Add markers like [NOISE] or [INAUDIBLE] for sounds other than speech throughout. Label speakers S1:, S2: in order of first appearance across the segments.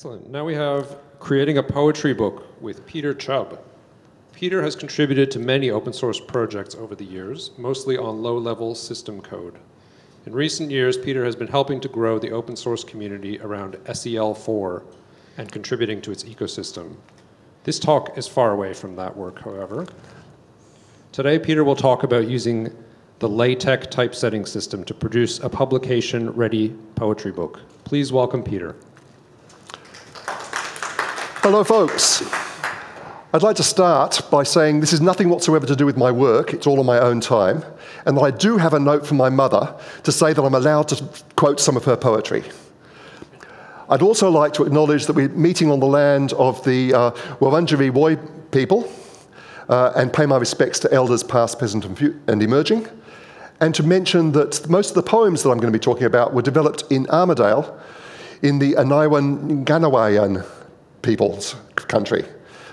S1: Excellent. Now we have creating a poetry book with Peter Chubb. Peter has contributed to many open source projects over the years, mostly on low level system code. In recent years, Peter has been helping to grow the open source community around SEL4 and contributing to its ecosystem. This talk is far away from that work, however. Today, Peter will talk about using the LaTeX typesetting system to produce a publication ready poetry book. Please welcome Peter.
S2: Hello, folks. I'd like to start by saying this is nothing whatsoever to do with my work, it's all on my own time, and that I do have a note from my mother to say that I'm allowed to quote some of her poetry. I'd also like to acknowledge that we're meeting on the land of the uh, Wurundjeri Woi people uh, and pay my respects to elders past, present, and, and emerging. And to mention that most of the poems that I'm going to be talking about were developed in Armidale in the Anaiwan Nganawayan people's country.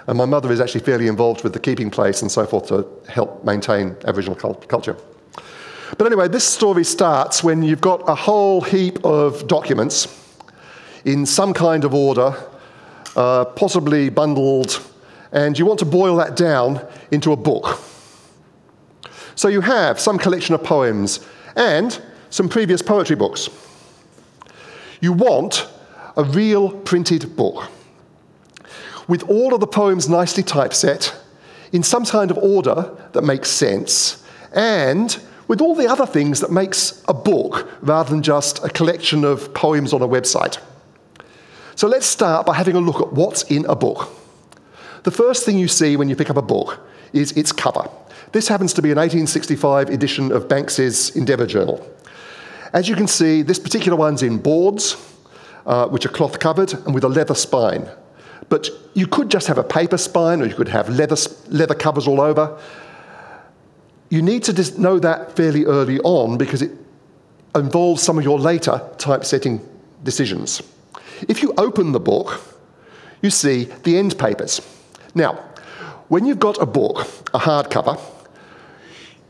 S2: And my mother is actually fairly involved with the keeping place and so forth to help maintain Aboriginal culture. But anyway, this story starts when you've got a whole heap of documents in some kind of order, uh, possibly bundled, and you want to boil that down into a book. So you have some collection of poems and some previous poetry books. You want a real printed book with all of the poems nicely typeset in some kind of order that makes sense, and with all the other things that makes a book rather than just a collection of poems on a website. So let's start by having a look at what's in a book. The first thing you see when you pick up a book is its cover. This happens to be an 1865 edition of Banks's Endeavour Journal. As you can see, this particular one's in boards, uh, which are cloth covered and with a leather spine. But you could just have a paper spine or you could have leather, leather covers all over. You need to know that fairly early on because it involves some of your later typesetting decisions. If you open the book, you see the end papers. Now, when you've got a book, a hardcover,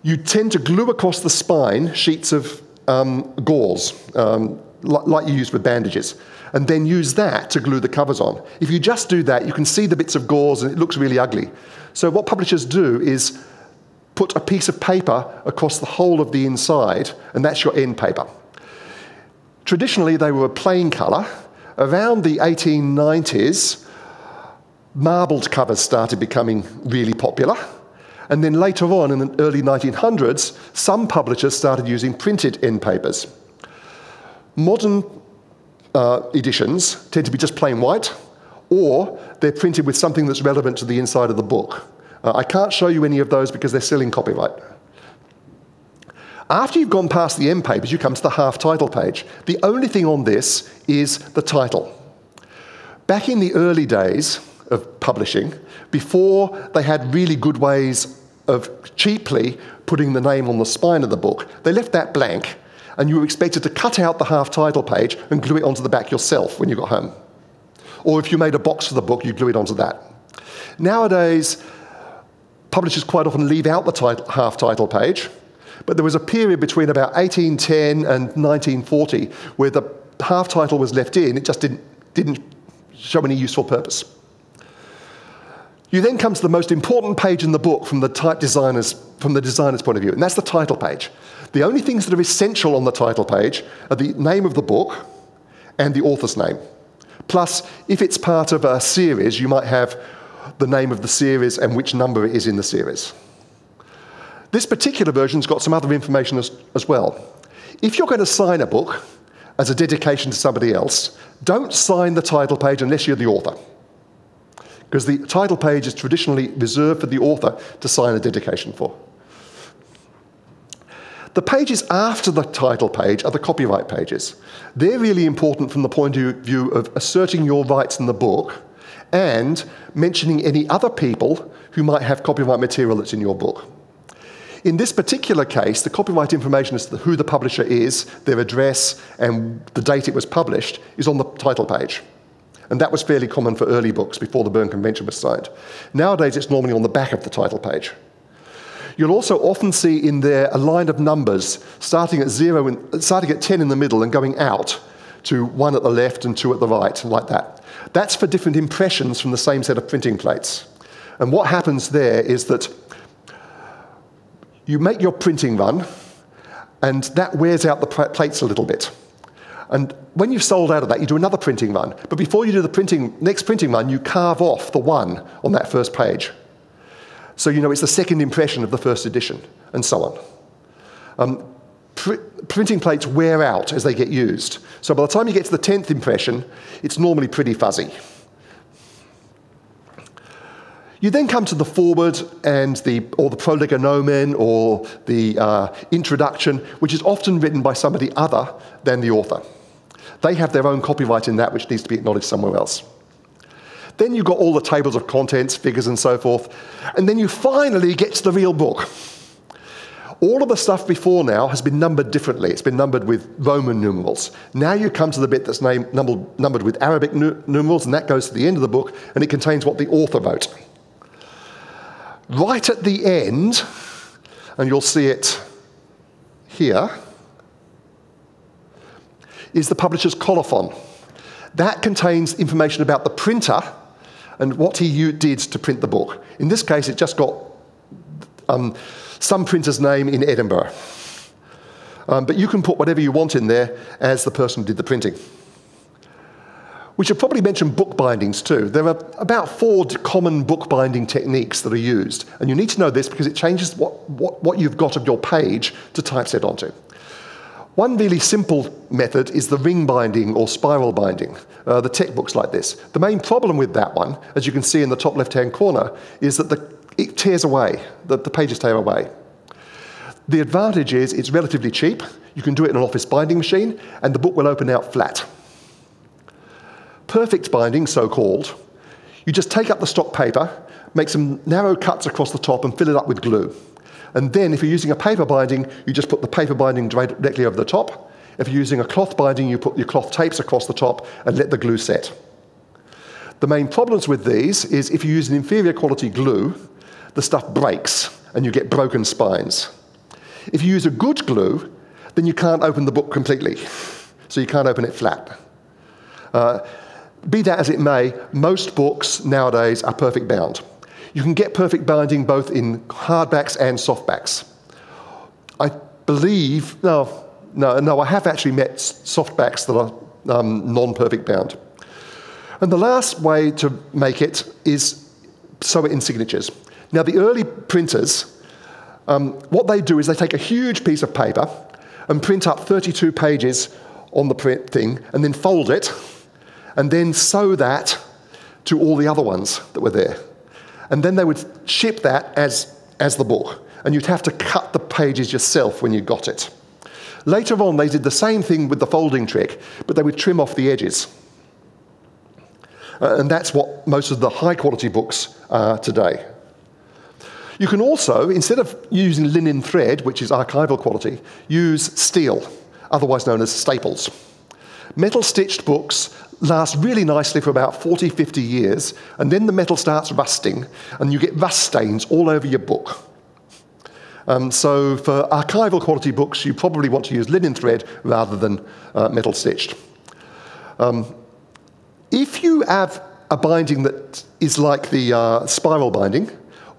S2: you tend to glue across the spine sheets of um, gauze, um, like you use with bandages and then use that to glue the covers on. If you just do that, you can see the bits of gauze and it looks really ugly. So, what publishers do is put a piece of paper across the whole of the inside, and that's your end paper. Traditionally, they were a plain colour. Around the 1890s, marbled covers started becoming really popular. And then later on, in the early 1900s, some publishers started using printed end papers. Modern uh, editions tend to be just plain white, or they're printed with something that's relevant to the inside of the book. Uh, I can't show you any of those because they're still in copyright. After you've gone past the end papers, you come to the half title page. The only thing on this is the title. Back in the early days of publishing, before they had really good ways of cheaply putting the name on the spine of the book, they left that blank and you were expected to cut out the half title page and glue it onto the back yourself when you got home. Or if you made a box for the book, you glue it onto that. Nowadays, publishers quite often leave out the title, half title page, but there was a period between about 1810 and 1940 where the half title was left in, it just didn't, didn't show any useful purpose. You then come to the most important page in the book from the type designers, from the designer's point of view, and that's the title page. The only things that are essential on the title page are the name of the book and the author's name. Plus, if it's part of a series, you might have the name of the series and which number it is in the series. This particular version's got some other information as, as well. If you're going to sign a book as a dedication to somebody else, don't sign the title page unless you're the author. Because the title page is traditionally reserved for the author to sign a dedication for. The pages after the title page are the copyright pages. They're really important from the point of view of asserting your rights in the book and mentioning any other people who might have copyright material that's in your book. In this particular case, the copyright information as to who the publisher is, their address, and the date it was published is on the title page. And that was fairly common for early books before the Berne Convention was signed. Nowadays, it's normally on the back of the title page. You'll also often see in there a line of numbers starting at zero, and, starting at 10 in the middle and going out to one at the left and two at the right, like that. That's for different impressions from the same set of printing plates. And what happens there is that you make your printing run, and that wears out the plates a little bit. And when you've sold out of that, you do another printing run. But before you do the printing, next printing run, you carve off the one on that first page. So you know it's the second impression of the first edition, and so on. Um, pr printing plates wear out as they get used. So by the time you get to the 10th impression, it's normally pretty fuzzy. You then come to the foreword and the, or the prolegomena or the uh, introduction, which is often written by somebody other than the author. They have their own copyright in that, which needs to be acknowledged somewhere else. Then you've got all the tables of contents, figures, and so forth. And then you finally get to the real book. All of the stuff before now has been numbered differently. It's been numbered with Roman numerals. Now you come to the bit that's named, numbered, numbered with Arabic nu numerals, and that goes to the end of the book, and it contains what the author wrote. Right at the end, and you'll see it here, is the publisher's colophon. That contains information about the printer and what he did to print the book. In this case, it just got um, some printer's name in Edinburgh. Um, but you can put whatever you want in there as the person who did the printing. We should probably mention bookbindings too. There are about four common bookbinding techniques that are used, and you need to know this because it changes what, what, what you've got of your page to typeset onto. One really simple method is the ring binding or spiral binding, uh, the tech books like this. The main problem with that one, as you can see in the top left hand corner, is that the, it tears away, the, the pages tear away. The advantage is it's relatively cheap, you can do it in an office binding machine, and the book will open out flat. Perfect binding, so called, you just take up the stock paper, make some narrow cuts across the top, and fill it up with glue. And then, if you're using a paper binding, you just put the paper binding directly over the top. If you're using a cloth binding, you put your cloth tapes across the top and let the glue set. The main problems with these is if you use an inferior quality glue, the stuff breaks and you get broken spines. If you use a good glue, then you can't open the book completely. So you can't open it flat. Uh, be that as it may, most books nowadays are perfect bound. You can get perfect binding both in hardbacks and softbacks. I believe, no, no, no, I have actually met softbacks that are um, non perfect bound. And the last way to make it is sew it in signatures. Now, the early printers, um, what they do is they take a huge piece of paper and print up 32 pages on the print thing and then fold it and then sew that to all the other ones that were there and then they would ship that as, as the book, and you'd have to cut the pages yourself when you got it. Later on, they did the same thing with the folding trick, but they would trim off the edges. Uh, and that's what most of the high quality books are today. You can also, instead of using linen thread, which is archival quality, use steel, otherwise known as staples. Metal stitched books last really nicely for about 40, 50 years, and then the metal starts rusting, and you get rust stains all over your book. Um, so, for archival quality books, you probably want to use linen thread rather than uh, metal stitched. Um, if you have a binding that is like the uh, spiral binding,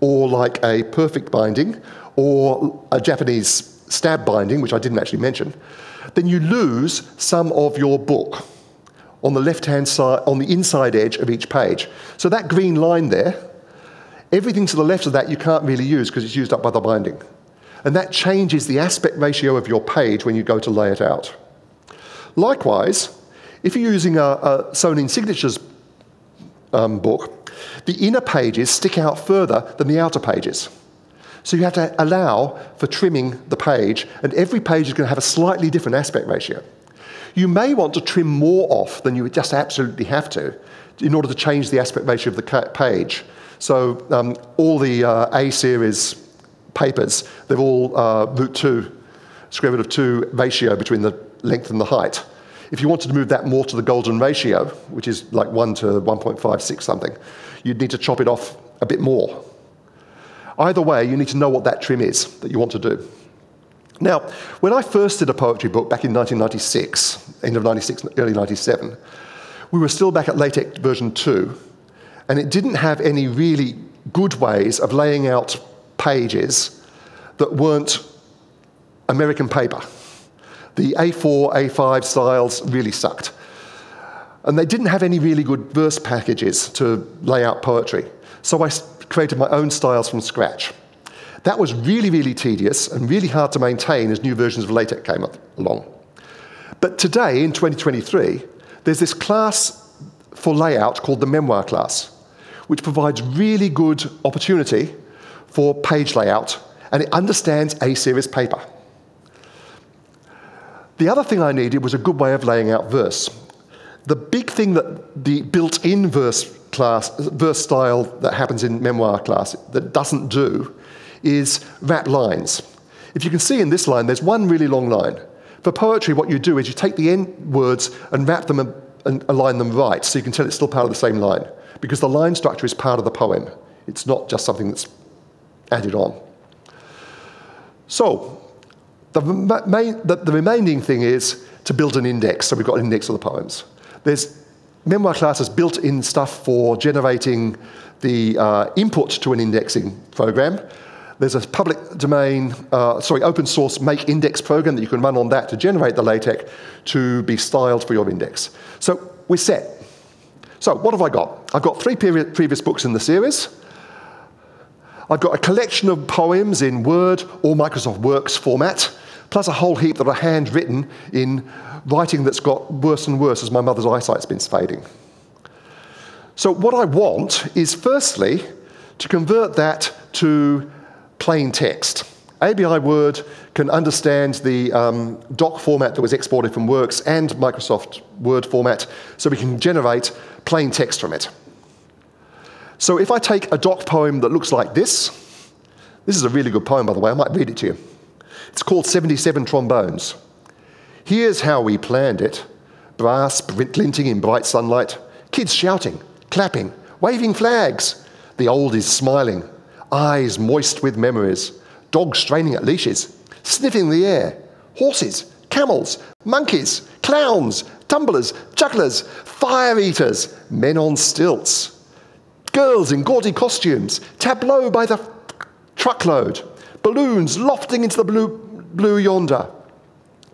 S2: or like a perfect binding, or a Japanese stab binding, which I didn't actually mention, then you lose some of your book on the left hand side, on the inside edge of each page. So that green line there, everything to the left of that you can't really use because it's used up by the binding. And that changes the aspect ratio of your page when you go to lay it out. Likewise, if you're using a, a sewn in signatures um, book, the inner pages stick out further than the outer pages. So you have to allow for trimming the page, and every page is going to have a slightly different aspect ratio. You may want to trim more off than you just absolutely have to in order to change the aspect ratio of the page. So um, all the uh, A series papers, they're all uh, root 2, square root of 2 ratio between the length and the height. If you wanted to move that more to the golden ratio, which is like 1 to 1.56 something, you'd need to chop it off a bit more. Either way, you need to know what that trim is that you want to do. Now, when I first did a poetry book back in 1996, end of 96, early 97, we were still back at LaTeX version 2, and it didn't have any really good ways of laying out pages that weren't American paper. The A4, A5 styles really sucked. And they didn't have any really good verse packages to lay out poetry. So I created my own styles from scratch. That was really, really tedious and really hard to maintain as new versions of LaTeX came up, along. But today, in 2023, there's this class for layout called the Memoir class, which provides really good opportunity for page layout, and it understands A series paper. The other thing I needed was a good way of laying out verse. The big thing that the built-in verse class, verse style that happens in memoir class that doesn't do is wrap lines. If you can see in this line, there's one really long line. For poetry, what you do is you take the end words and wrap them and align them right so you can tell it's still part of the same line because the line structure is part of the poem. It's not just something that's added on. So, the, main, the, the remaining thing is to build an index. So we've got an index of the poems. There's memoir class has built in stuff for generating the uh, input to an indexing program. There's a public domain, uh, sorry, open source makeindex program that you can run on that to generate the LaTeX to be styled for your index. So we're set. So what have I got? I've got three previous books in the series. I've got a collection of poems in Word or Microsoft Works format, plus a whole heap that are handwritten in writing that's got worse and worse as my mother's eyesight's been fading. So what I want is firstly to convert that to plain text. AbiWord can understand the um, doc format that was exported from Works and Microsoft Word format, so we can generate plain text from it. So if I take a doc poem that looks like this, this is a really good poem, by the way, I might read it to you. It's called 77 Trombones. Here's how we planned it. Brass glinting in bright sunlight, kids shouting, clapping, waving flags. The old is smiling, eyes moist with memories, dogs straining at leashes, sniffing the air, horses, camels, monkeys, clowns, tumblers, jugglers, fire eaters, men on stilts, girls in gaudy costumes, tableau by the truckload, balloons lofting into the blue, blue yonder,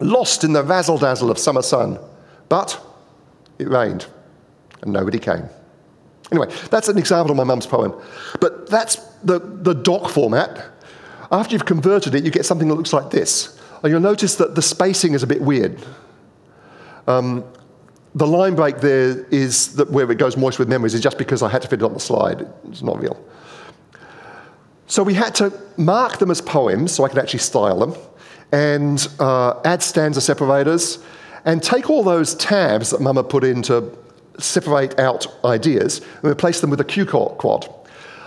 S2: lost in the razzle dazzle of summer sun. But it rained and nobody came. Anyway, that's an example of my mum's poem. But that's the, the doc format. After you've converted it, you get something that looks like this. And you'll notice that the spacing is a bit weird. Um, the line break there is that where it goes moist with memories is just because I had to fit it on the slide. It's not real. So we had to mark them as poems so I could actually style them and uh, add stanza separators and take all those tabs that Mama put in to separate out ideas and replace them with a qquad.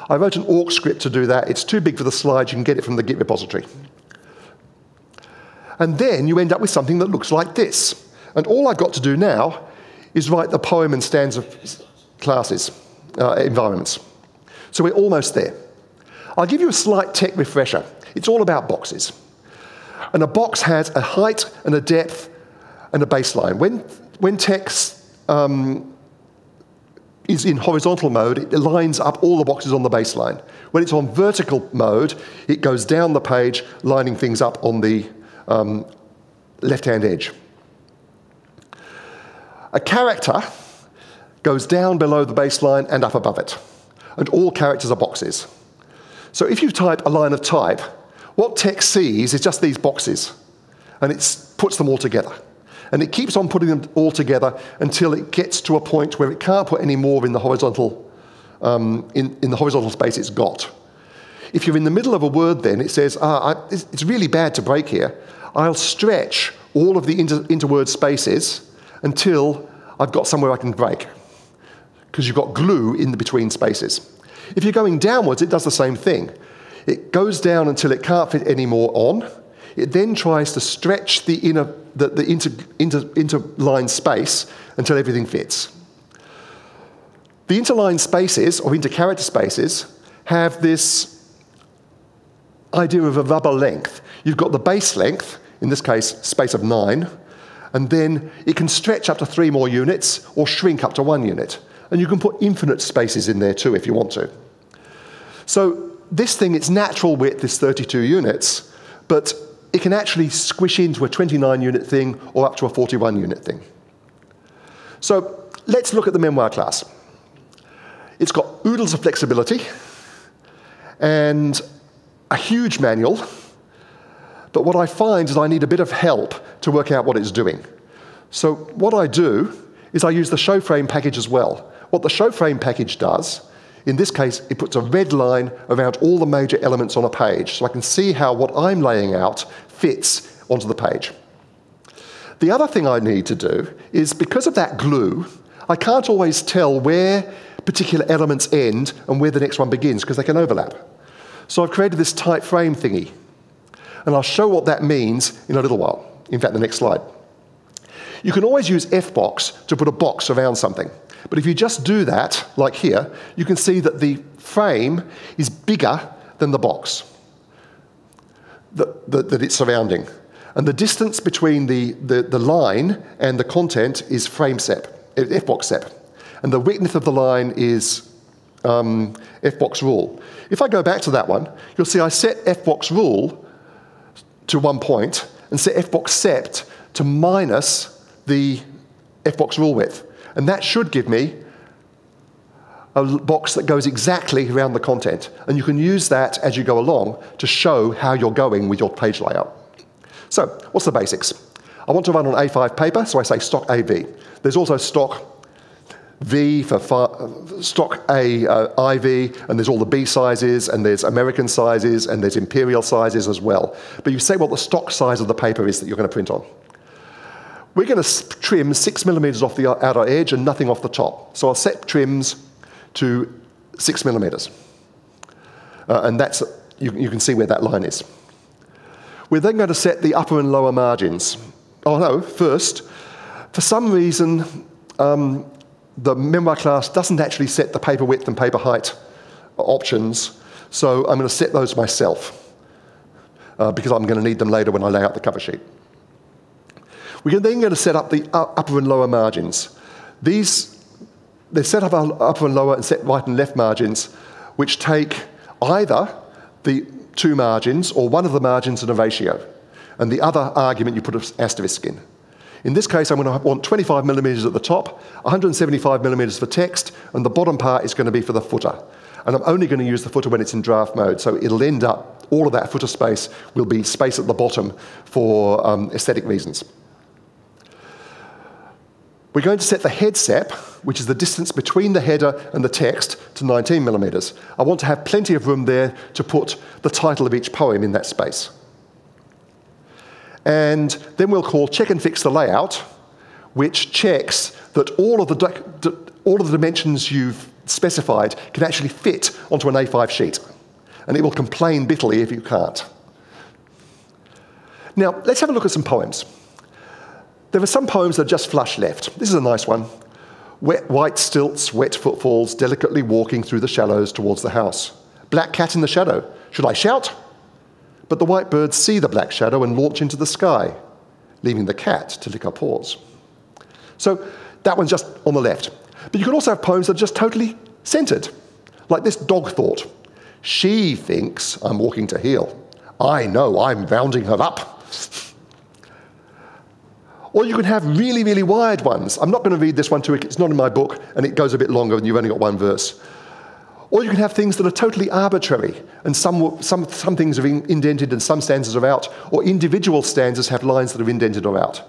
S2: I wrote an awk script to do that. It's too big for the slides. You can get it from the Git repository. And then you end up with something that looks like this. And all I've got to do now is write the poem and stanza classes, uh, environments. So we're almost there. I'll give you a slight TeX refresher. It's all about boxes. And a box has a height and a depth and a baseline. When, when text um, is in horizontal mode, it lines up all the boxes on the baseline. When it's on vertical mode, it goes down the page, lining things up on the um, left-hand edge. A character goes down below the baseline and up above it. And all characters are boxes. So if you type a line of type, what TeX sees is just these boxes, and it puts them all together. And it keeps on putting them all together until it gets to a point where it can't put any more in the horizontal, um, in, in the horizontal space it's got. If you're in the middle of a word, then it says, ah, I, it's really bad to break here. I'll stretch all of the inter, interword spaces until I've got somewhere I can break, because you've got glue in the between spaces. If you're going downwards, it does the same thing. It goes down until it can't fit any more on. It then tries to stretch the inner the, the inter, inter, interline space until everything fits. The interline spaces, or intercharacter spaces, have this idea of a rubber length. You've got the base length, in this case, space of nine, And then it can stretch up to three more units or shrink up to one unit. And you can put infinite spaces in there too if you want to. So this thing, its natural width is 32 units, but it can actually squish into a 29 unit thing or up to a 41 unit thing. So let's look at the memoir class. It's got oodles of flexibility and a huge manual, but what I find is I need a bit of help to work out what it's doing. So what I do is I use the showframe package as well. What the showframe package does, in this case, it puts a red line around all the major elements on a page so I can see how what I'm laying out fits onto the page. The other thing I need to do is because of that glue, I can't always tell where particular elements end and where the next one begins because they can overlap. So I've created this tight frame thingy. And I'll show what that means in a little while. In fact, the next slide. You can always use Fbox to put a box around something. But if you just do that, like here, you can see that the frame is bigger than the box that, that, that it's surrounding. And the distance between the, the, the line and the content is frame sep, Fbox sep. And the width of the line is um, Fbox rule. If I go back to that one, you'll see I set Fbox rule to one point and set Fbox sep to minus the Fbox rule width. And that should give me a box that goes exactly around the content. And you can use that as you go along to show how you're going with your page layout. So, what's the basics? I want to run on A5 paper, so I say stock AV. There's also stock V for stock A uh, IV, and there's all the B sizes, and there's American sizes, and there's imperial sizes as well. But you say what the stock size of the paper is that you're going to print on. We're going to trim six millimeters off the outer edge and nothing off the top. So I'll set trims to six millimeters. Uh, and that's, you, you can see where that line is. We're then going to set the upper and lower margins. Oh no, first, for some reason, um, the memoir class doesn't actually set the paper width and paper height options, so I'm going to set those myself uh, because I'm going to need them later when I lay out the cover sheet. We're then going to set up the upper and lower margins. These, they set up upper and lower and set right and left margins, which take either the two margins or one of the margins in a ratio, and the other argument you put an asterisk in. In this case, I'm going to want 25 millimeters at the top, 175 millimeters for text, and the bottom part is going to be for the footer. And I'm only going to use the footer when it's in draft mode, so it'll end up, all of that footer space will be space at the bottom for um, aesthetic reasons. We're going to set the head sep, which is the distance between the header and the text, to 19 millimeters. I want to have plenty of room there to put the title of each poem in that space. And then we'll call check and fix the layout, which checks that all of the, all of the dimensions you've specified can actually fit onto an A5 sheet. And it will complain bitterly if you can't. Now, let's have a look at some poems. There are some poems that are just flush left. This is a nice one. Wet white stilts, wet footfalls, delicately walking through the shallows towards the house. Black cat in the shadow. Should I shout? But the white birds see the black shadow and launch into the sky, leaving the cat to lick her paws. So that one's just on the left. But you can also have poems that are just totally centered, like this dog thought. She thinks I'm walking to heel. I know I'm rounding her up. [LAUGHS] Or you can have really, really wide ones. I'm not going to read this one to you, it's not in my book, and it goes a bit longer, and you've only got one verse. Or you can have things that are totally arbitrary, and some, some, some things are indented and some stanzas are out, or individual stanzas have lines that are indented or out.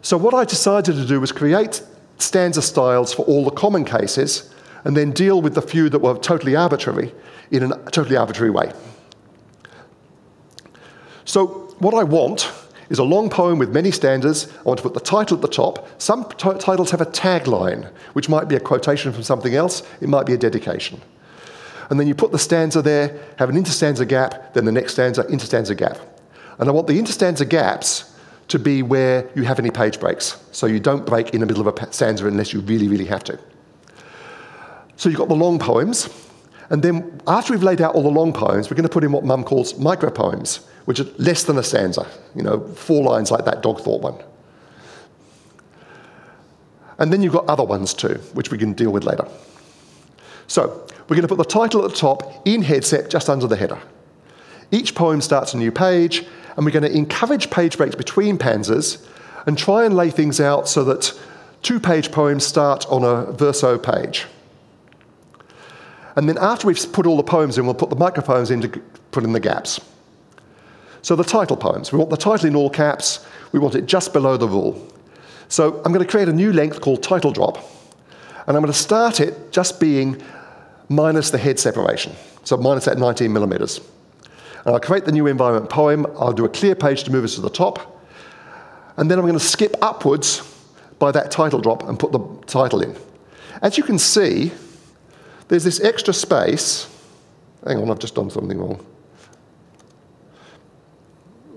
S2: So, what I decided to do was create stanza styles for all the common cases, and then deal with the few that were totally arbitrary in a totally arbitrary way. So, what I want is a long poem with many stanzas. I want to put the title at the top. Some t- titles have a tagline, which might be a quotation from something else, it might be a dedication. And then you put the stanza there, have an interstanza gap, then the next stanza, interstanza gap. And I want the interstanza gaps to be where you have any page breaks. So you don't break in the middle of a stanza unless you really, really have to. So you've got the long poems. And then after we've laid out all the long poems, we're going to put in what Mum calls micro poems which are less than a stanza, you know, four lines like that dog thought one. And then you've got other ones too, which we can deal with later. So we're going to put the title at the top in head sep just under the header. Each poem starts a new page, and we're going to encourage page breaks between stanzas and try and lay things out so that two page poems start on a verso page. And then after we've put all the poems in, we'll put the micropoems in to put in the gaps. So the title poems, we want the title in all caps, we want it just below the rule. So I'm going to create a new length called title drop, and I'm going to start it just being minus the head separation, so minus that 19 millimeters. And I'll create the new environment poem, I'll do a clear page to move us to the top, and then I'm going to skip upwards by that title drop and put the title in. As you can see, there's this extra space. Hang on, I've just done something wrong.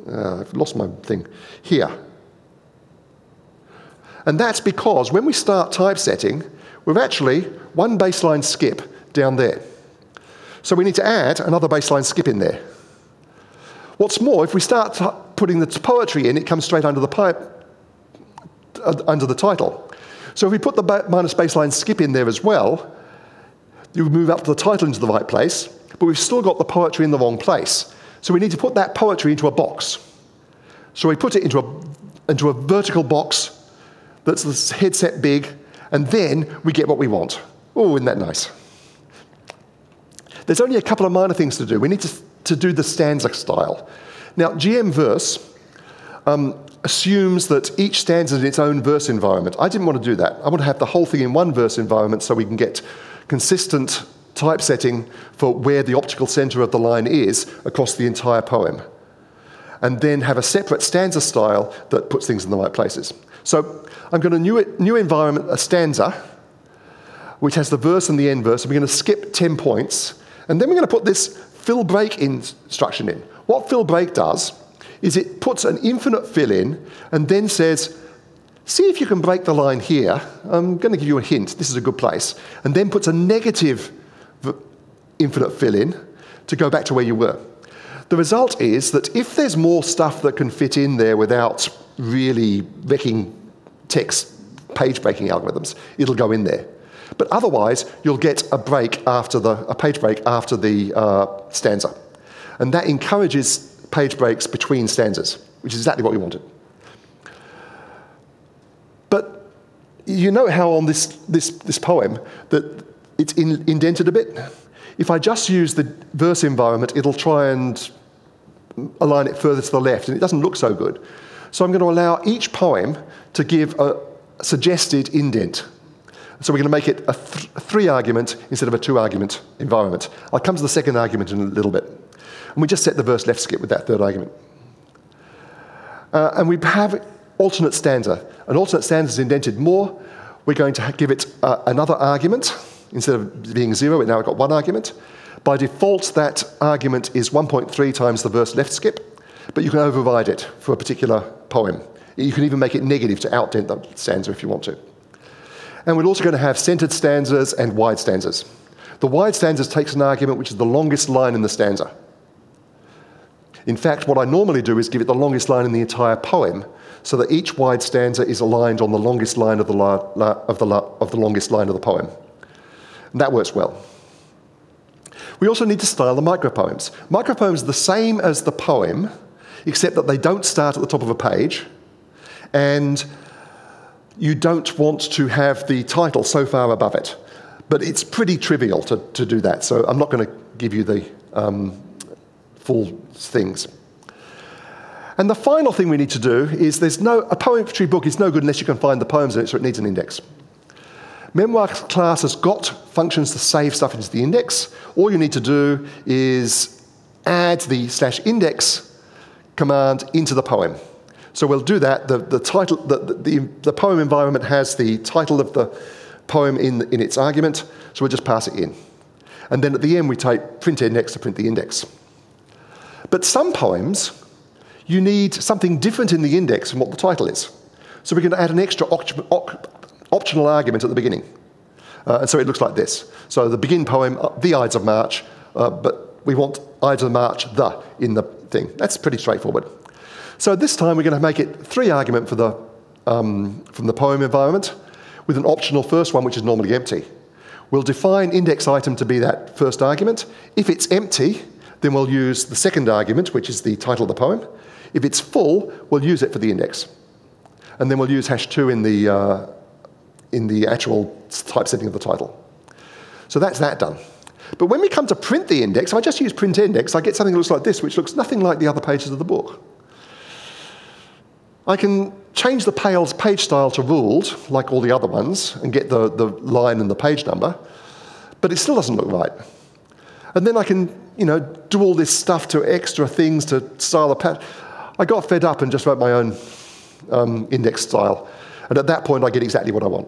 S2: Uh, I've lost my thing. Here. And that's because when we start typesetting, we've actually one baseline skip down there. So we need to add another baseline skip in there. What's more, if we start putting the poetry in, it comes straight under the pipe, uh, under the title. So if we put the minus baseline skip in there as well, you move up to the title into the right place, but we've still got the poetry in the wrong place. So we need to put that poetry into a box. So we put it into a, into a vertical box that's the head sep big, and then we get what we want. Oh, isn't that nice? There's only a couple of minor things to do. We need to, to do the stanza style. Now, GM verse um, assumes that each stanza is in its own verse environment. I didn't want to do that. I want to have the whole thing in one verse environment so we can get consistent typesetting for where the optical center of the line is across the entire poem. And then have a separate stanza style that puts things in the right places. So I'm going to new, new environment a stanza, which has the verse and the end verse, and we're going to skip 10 points, and then we're going to put this fill break instruction in. What fill break does is it puts an infinite fill in and then says, See if you can break the line here. I'm going to give you a hint. This is a good place. And then puts a negative infinite fill in to go back to where you were. The result is that if there's more stuff that can fit in there without really wrecking TeX page breaking algorithms, it'll go in there. But otherwise, you'll get a break after the a page break after the uh, stanza, and that encourages page breaks between stanzas, which is exactly what we wanted. But you know how on this, this, this poem that it's in, indented a bit? If I just use the verse environment, it'll try and align it further to the left, and it doesn't look so good. So I'm going to allow each poem to give a suggested indent. So we're going to make it a, th- three argument instead of a two argument environment. I'll come to the second argument in a little bit. And we just set the verse left skip with that third argument. Uh, and we have alternate stanza. An alternate stanza is indented more. We're going to give it uh, another argument. Instead of being zero, it now got one argument. By default, that argument is 1.3 times the verse left skip, but you can override it for a particular poem. You can even make it negative to outdent the stanza if you want to. And we're also going to have centered stanzas and wide stanzas. The wide stanzas takes an argument which is the longest line in the stanza. In fact, what I normally do is give it the longest line in the entire poem, so that each wide stanza is aligned on the longest line of the, la, la, of the, la, of the longest line of the poem. And that works well. We also need to style the micropoems. Micropoems are the same as the poem, except that they don't start at the top of a page, and you don't want to have the title so far above it. But it's pretty trivial to, to do that, so I'm not going to give you the um, full things. And the final thing we need to do is there's no, a poetry book is no good unless you can find the poems in it, so it needs an index. Memoir class has got functions to save stuff into the index. All you need to do is add the slash index command into the poem. So we'll do that. The, the, title, the, the, the poem environment has the title of the poem in, in its argument, so we'll just pass it in. And then at the end, we type print index to print the index. But some poems, you need something different in the index from what the title is. So going to add an extra optional argument at the beginning. Uh, and so it looks like this. So the begin poem, uh, the Ides of March, uh, but we want Ides of March, the, in the thing. That's pretty straightforward. So this time we're going to make it three argument for the, um, from the poem environment. with an optional first one, which is normally empty. We'll define index item to be that first argument. If it's empty, then we'll use the second argument, which is the title of the poem. If it's full, we'll use it for the index. And then we'll use hash 2 in the, uh, in the actual typesetting of the title. So that's that done. But when we come to print the index, if I just use print index, I get something that looks like this, which looks nothing like the other pages of the book. I can change the page style to ruled, like all the other ones, and get the, the line and the page number, but it still doesn't look right. And then I can, you know, do all this stuff to extra things to style the page. I got fed up and just wrote my own um, index style. And at that point, I get exactly what I want.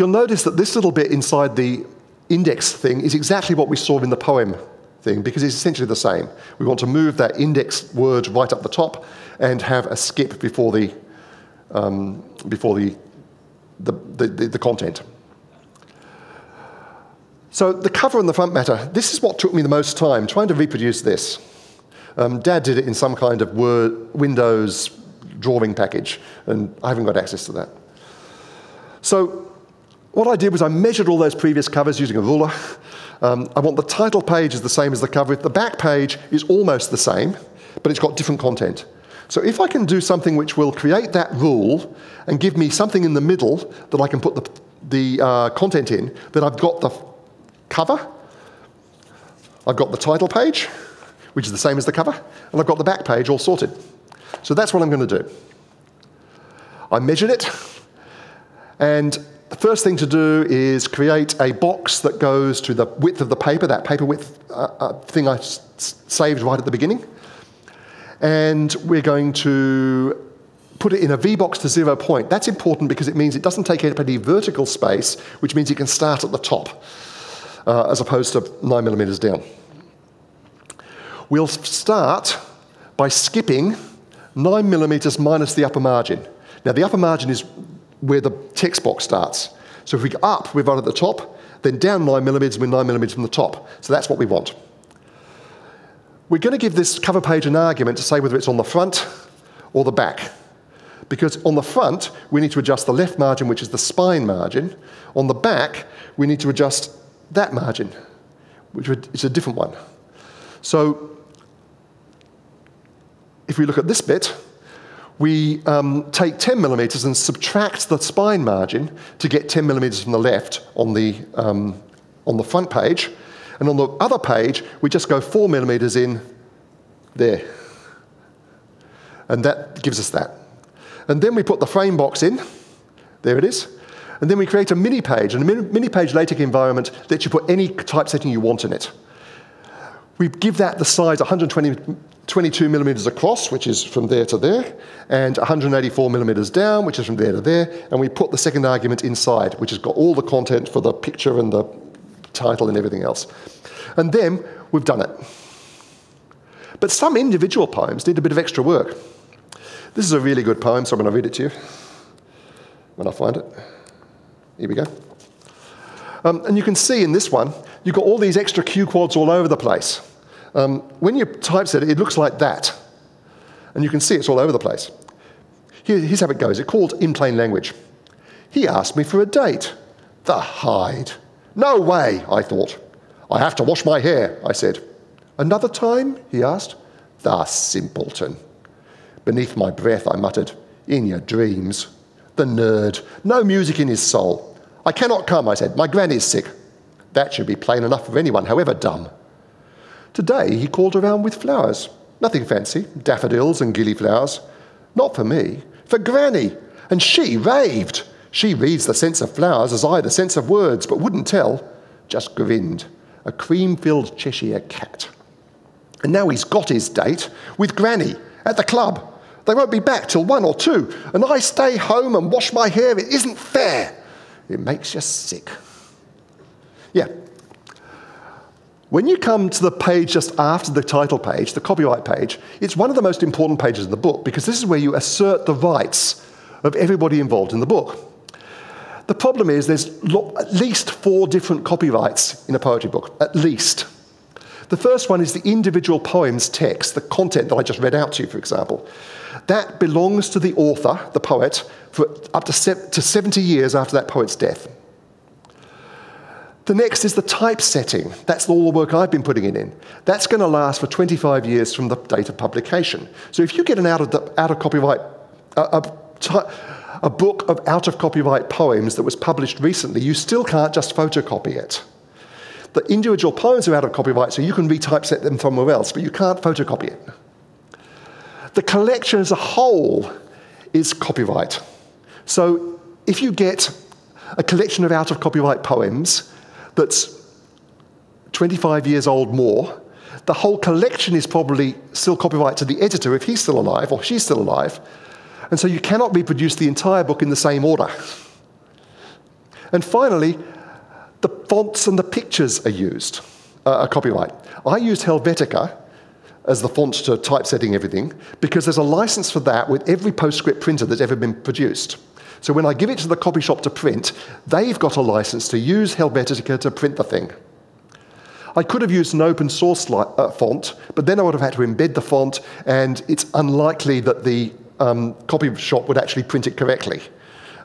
S2: You'll notice that this little bit inside the index thing is exactly what we saw in the poem thing because it's essentially the same. We want to move that index word right up the top and have a skip before the, um, before the, the, the, the, content. So the cover and the front matter, this is what took me the most time, trying to reproduce this. Um, Dad did it in some kind of Word, Windows drawing package, and I haven't got access to that. So what I did was I measured all those previous covers using a ruler. Um, I want the title page is the same as the cover. The back page is almost the same, but it's got different content. So if I can do something which will create that rule and give me something in the middle that I can put the, the uh, content in, then I've got the cover, I've got the title page, which is the same as the cover, and I've got the back page all sorted. So that's what I'm going to do. I measured it, and the first thing to do is create a box that goes to the width of the paper, that paper width uh, uh, thing I saved right at the beginning. And we're going to put it in a V-box to zero point. That's important because it means it doesn't take up any vertical space, which means you can start at the top uh, as opposed to nine millimeters down. We'll start by skipping nine millimeters minus the upper margin. Now, the upper margin is where the text box starts. So if we go up, we're right at the top, then down nine millimeters, we're nine millimeters from the top. So that's what we want. We're going to give this cover page an argument to say whether it's on the front or the back. Because on the front, we need to adjust the left margin, which is the spine margin. On the back, we need to adjust that margin, which is a different one. So if we look at this bit, we um, take 10 millimeters and subtract the spine margin to get 10 millimeters from the left on the, um, on the front page. And on the other page, we just go four millimeters in there. And that gives us that. And then we put the frame box in. There it is. And then we create a mini page. And a mini page LaTeX environment lets you put any typesetting you want in it. We give that the size 120, 22 millimeters across, which is from there to there, and 184 millimeters down, which is from there to there, and we put the second argument inside, which has got all the content for the picture and the title and everything else. And then we've done it. But some individual poems need a bit of extra work. This is a really good poem, so I'm going to read it to you when I find it. Here we go. Um, and you can see in this one, you've got all these extra qquads all over the place. Um, when you typeset it, it looks like that. And you can see it's all over the place. Here, here's how it goes. It's called in plain language. He asked me for a date. The hide. No way, I thought. I have to wash my hair, I said. Another time? he asked. The simpleton. Beneath my breath, I muttered, In your dreams. The nerd. No music in his soul. I cannot come, I said. My granny's sick. That should be plain enough for anyone, however dumb. Today he called around with flowers. Nothing fancy, daffodils and gillyflowers. Not for me, for Granny. And she raved. She reads the sense of flowers as I the sense of words, but wouldn't tell, just grinned. A cream filled Cheshire cat. And now he's got his date with Granny at the club. They won't be back till one or two, and I stay home and wash my hair. It isn't fair. It makes you sick. Yeah, when you come to the page just after the title page, the copyright page, it's one of the most important pages in the book because this is where you assert the rights of everybody involved in the book. The problem is there's at least four different copyrights in a poetry book, at least. The first one is the individual poem's text, the content that I just read out to you, for example. That belongs to the author, the poet, for up to, se- to 70 years after that poet's death. The next is the typesetting. That's all the work I've been putting it in. That's going to last for 25 years from the date of publication. So if you get an out of, the, out of copyright, a, a, a book of out of copyright poems that was published recently, you still can't just photocopy it. The individual poems are out of copyright, so you can retypeset them somewhere else, but you can't photocopy it. The collection as a whole is copyright. So if you get a collection of out of copyright poems that's 25 years old more, the whole collection is probably still copyright to the editor if he's still alive or she's still alive. And so you cannot reproduce the entire book in the same order. And finally, the fonts and the pictures are used, uh, are copyright. I used Helvetica as the font to typesetting everything because there's a license for that with every PostScript printer that's ever been produced. So when I give it to the copy shop to print, they've got a license to use Helvetica to print the thing. I could have used an open source uh, font, but then I would have had to embed the font, and it's unlikely that the um, copy shop would actually print it correctly.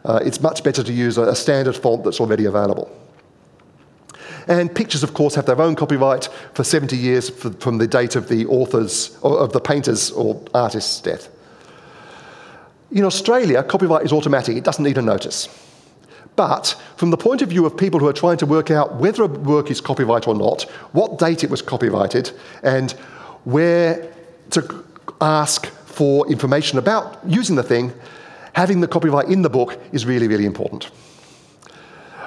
S2: Uh, it's much better to use a, a standard font that's already available. And pictures, of course, have their own copyright for 70 years from the date of the author's, or of the painter's or artist's death. In Australia, copyright is automatic, it doesn't need a notice. But from the point of view of people who are trying to work out whether a work is copyright or not, what date it was copyrighted, and where to ask for information about using the thing, having the copyright in the book is really, really important.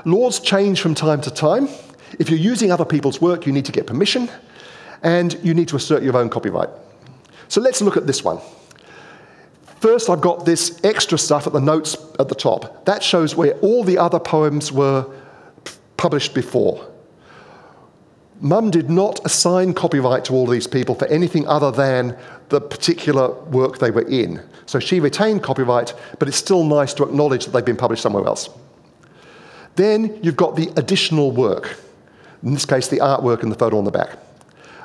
S2: Laws change from time to time. If you're using other people's work, you need to get permission and you need to assert your own copyright. So let's look at this one. First, I've got this extra stuff at the notes at the top. That shows where all the other poems were published before. Mum did not assign copyright to all these people for anything other than the particular work they were in. So she retained copyright, but it's still nice to acknowledge that they've been published somewhere else. Then you've got the additional work in this case, the artwork and the photo on the back.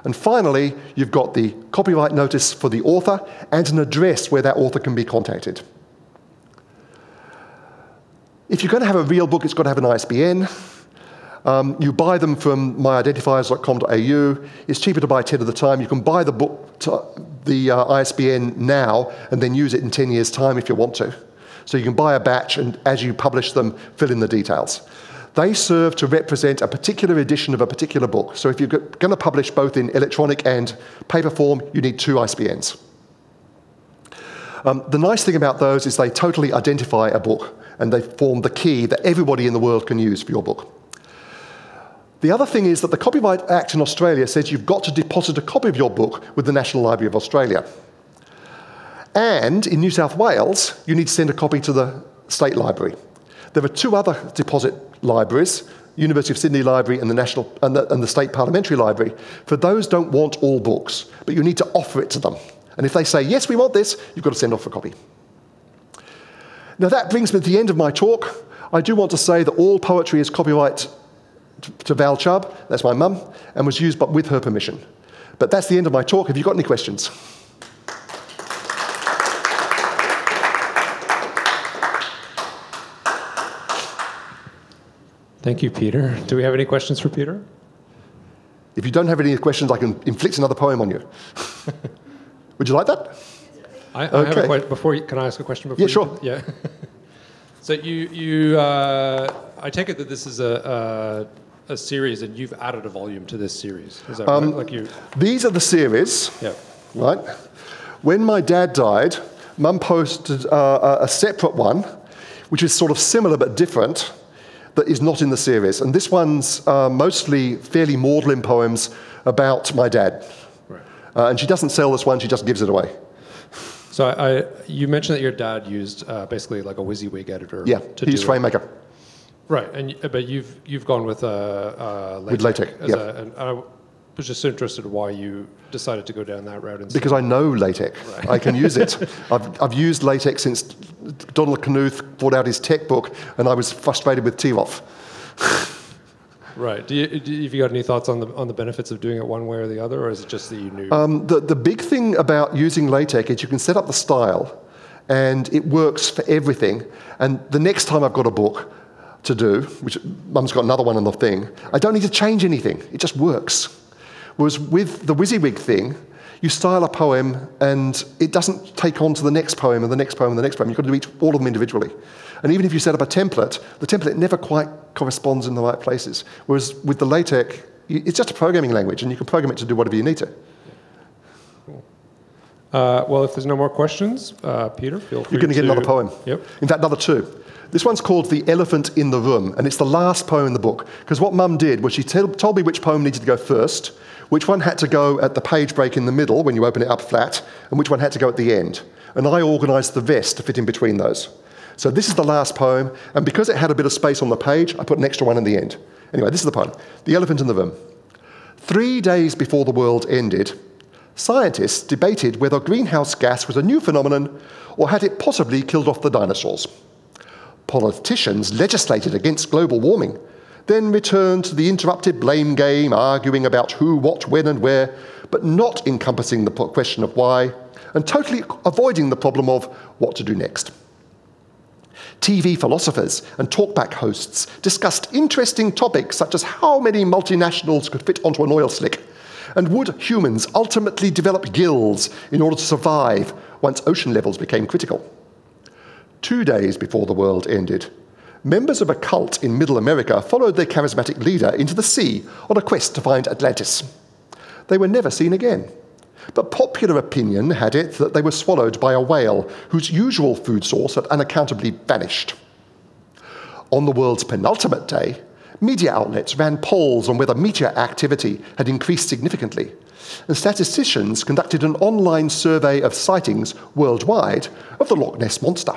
S2: And finally, you've got the copyright notice for the author and an address where that author can be contacted. If you're going to have a real book, it's got to have an ISBN. Um, you buy them from myidentifiers.com.au. It's cheaper to buy 10 at a time. You can buy the book, to, the uh, ISBN now, and then use it in 10 years' time if you want to. So you can buy a batch, and as you publish them, fill in the details. They serve to represent a particular edition of a particular book. So if you're going to publish both in electronic and paper form, you need two ISBNs. Um, the nice thing about those is they totally identify a book and they form the key that everybody in the world can use for your book. The other thing is that the Copyright Act in Australia says you've got to deposit a copy of your book with the National Library of Australia. And in New South Wales, you need to send a copy to the State Library. There are two other deposit libraries, University of Sydney Library and the, National, and the, and the State Parliamentary Library. For those don't want all books, but you need to offer it to them. And if they say, yes, we want this, you've got to send off a copy. Now that brings me to the end of my talk. I do want to say that all poetry is copyright to Val Chubb, that's my mum, and was used but with her permission. But that's the end of my talk. Have you got any questions?
S1: Thank you, Peter. Do we have any questions for Peter?
S2: If you don't have any questions, I can inflict another poem on you. [LAUGHS] Would you like that?
S1: I, I okay. have a question. Before, you, can I ask a question? Before
S2: yeah, sure.
S1: You, yeah. [LAUGHS] so you, you, uh, I take it that this is a, a, a, series, and you've added a volume to this series. Is that um, right? Like you?
S2: These are the series.
S1: Yeah.
S2: Right. When my dad died, Mum posted uh, a separate one, which is sort of similar but different that is not in the series. And this one's uh, mostly fairly maudlin poems about my dad. Right. Uh, and she doesn't sell this one, she just gives it away.
S1: So I, I you mentioned that your dad used uh, basically like a WYSIWYG editor.
S2: Yeah, to he used FrameMaker.
S1: Right, and but you've you've gone with uh, uh, LaTeX.
S2: With LaTeX, yeah. A,
S1: and I was just interested why you decided to go down that route.
S2: Instead. Because I know LaTeX. Right. I can use it. [LAUGHS] I've, I've used LaTeX since Donald Knuth brought out his TeXbook, and I was frustrated with troff. [LAUGHS]
S1: right. Do you, do you, have you got any thoughts on the, on the benefits of doing it one way or the other, or is it just that you knew?
S2: Um, the, the big thing about using LaTeX is you can set up the style, and it works for everything. And the next time I've got a book to do, which Mum's got another one on the thing, I don't need to change anything. It just works. Whereas with the WYSIWYG thing, you style a poem and it doesn't take on to the next poem and the next poem and the next poem. You've got to do each, all of them individually. And even if you set up a template, the template never quite corresponds in the right places. Whereas with the LaTeX, it's just a programming language and you can program it to do whatever you need to.
S1: Uh, well, if there's no more questions, uh, Peter, feel free
S2: You're going to get another poem.
S1: Yep.
S2: In fact, another two. This one's called The Elephant in the Room, and it's the last poem in the book. Because what Mum did was she told me which poem needed to go first, which one had to go at the page break in the middle when you open it up flat, and which one had to go at the end. And I organised the vest to fit in between those. So this is the last poem, and because it had a bit of space on the page, I put an extra one in the end. Anyway, this is the poem The Elephant in the Room. Three days before the world ended, Scientists debated whether greenhouse gas was a new phenomenon or had it possibly killed off the dinosaurs. Politicians legislated against global warming, then return to the interrupted blame game, arguing about who, what, when, and where, but not encompassing the question of why, and totally avoiding the problem of what to do next. TV philosophers and talkback hosts discussed interesting topics such as how many multinationals could fit onto an oil slick and would humans ultimately develop gills in order to survive once ocean levels became critical? Two days before the world ended, members of a cult in Middle America followed their charismatic leader into the sea on a quest to find Atlantis. They were never seen again. But popular opinion had it that they were swallowed by a whale whose usual food source had unaccountably vanished. On the world's penultimate day, media outlets ran polls on whether meteor activity had increased significantly. And statisticians conducted an online survey of sightings worldwide of the Loch Ness Monster.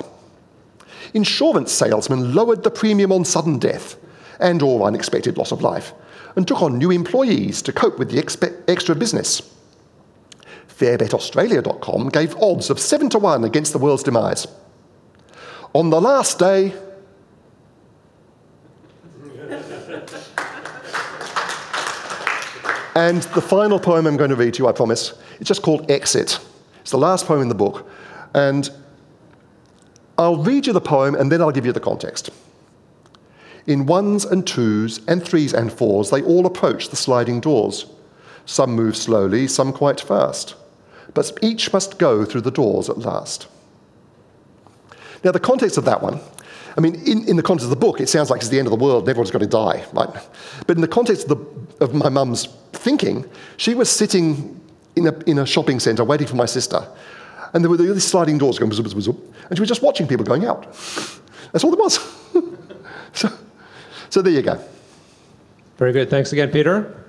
S2: Insurance salesmen lowered the premium on sudden death and or unexpected loss of life and took on new employees to cope with the extra business. FairBetAustralia.com gave odds of 7 to 1 against the world's demise. On the last day, [LAUGHS] And the final poem I'm going to read to you, I promise, it's just called Exit. It's the last poem in the book. And I'll read you the poem and then I'll give you the context. In ones and twos and threes and fours, they all approach the sliding doors. Some move slowly, some quite fast. But each must go through the doors at last. Now, the context of that one I mean, in, in the context of the book, it sounds like it's the end of the world and everyone's got to die, right? But in the context of, the, of my mum's thinking, she was sitting in a, in a shopping centre waiting for my sister. And there were these sliding doors going, and she was just watching people going out. That's all there was. [LAUGHS] so, so there you go.
S1: Very good. Thanks again, Peter.